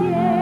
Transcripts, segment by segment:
天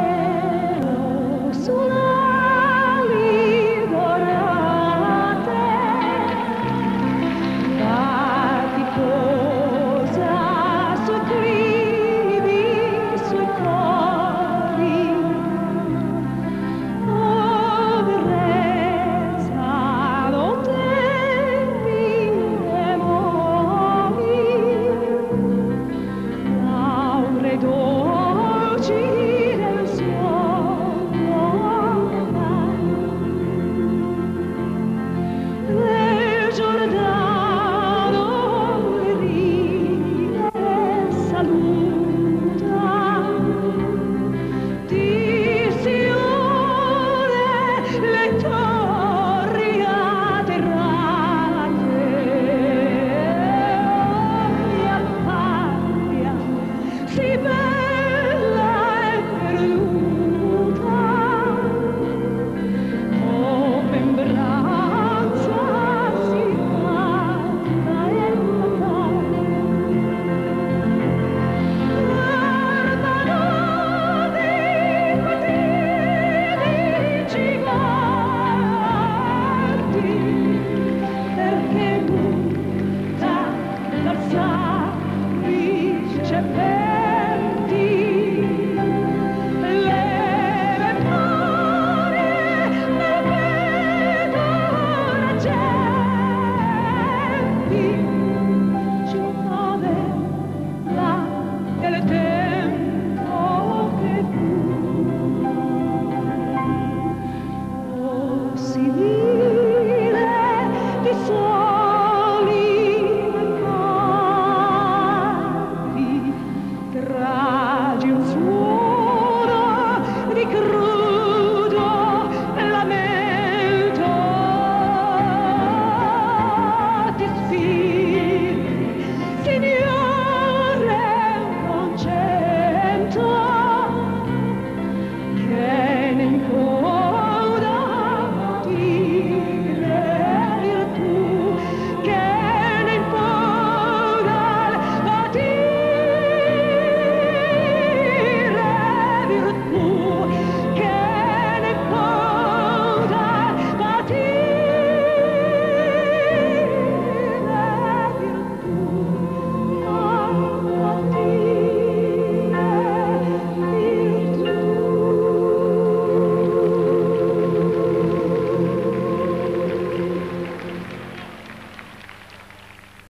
You. Moor.